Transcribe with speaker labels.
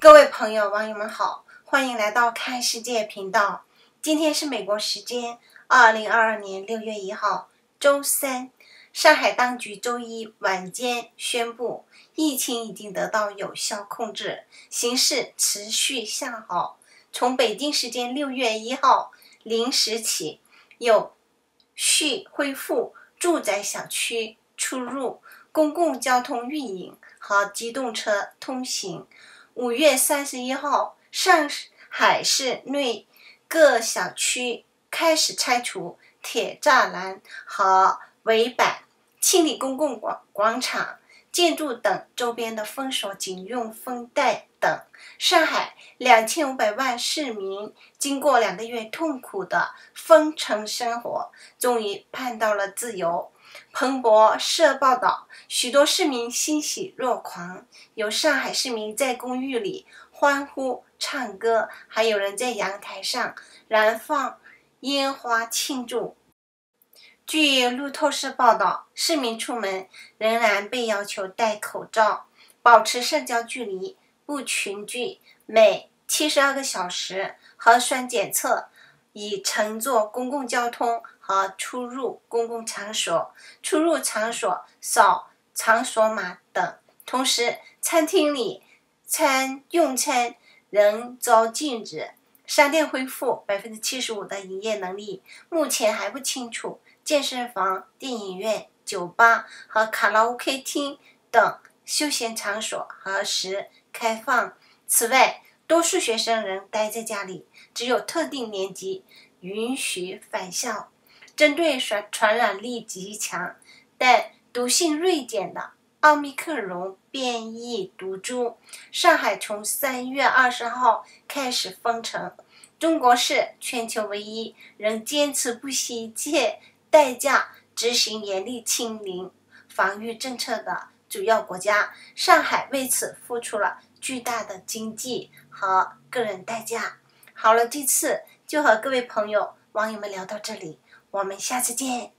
Speaker 1: 各位朋友、网友们好，欢迎来到看世界频道。今天是美国时间二零二二年六月一号，周三。上海当局周一晚间宣布，疫情已经得到有效控制，形势持续向好。从北京时间六月一号零时起，有序恢复住宅小区出入、公共交通运营和机动车通行。五月三十一号，上海市内各小区开始拆除铁栅栏和围板。清理公共广广场、建筑等周边的封锁警用封带等。上海两千五百万市民经过两个月痛苦的封城生活，终于盼到了自由。彭博社报道，许多市民欣喜若狂，有上海市民在公寓里欢呼、唱歌，还有人在阳台上燃放烟花庆祝。据路透社报道，市民出门仍然被要求戴口罩、保持社交距离、不群聚，每七十二个小时核酸检测，以乘坐公共交通和出入公共场所、出入场所扫场所码等。同时，餐厅里餐用餐仍遭禁止。商店恢复百分之七十五的营业能力，目前还不清楚。健身房、电影院、酒吧和卡拉 OK 厅等休闲场所何时开放？此外，多数学生仍待在家里，只有特定年级允许返校。针对传传染力极强但毒性锐减的奥密克戎变异毒株，上海从三月二十号开始封城。中国是全球唯一仍坚持不惜借。代价执行严厉清零防御政策的主要国家，上海为此付出了巨大的经济和个人代价。好了，这次就和各位朋友、网友们聊到这里，我们下次见。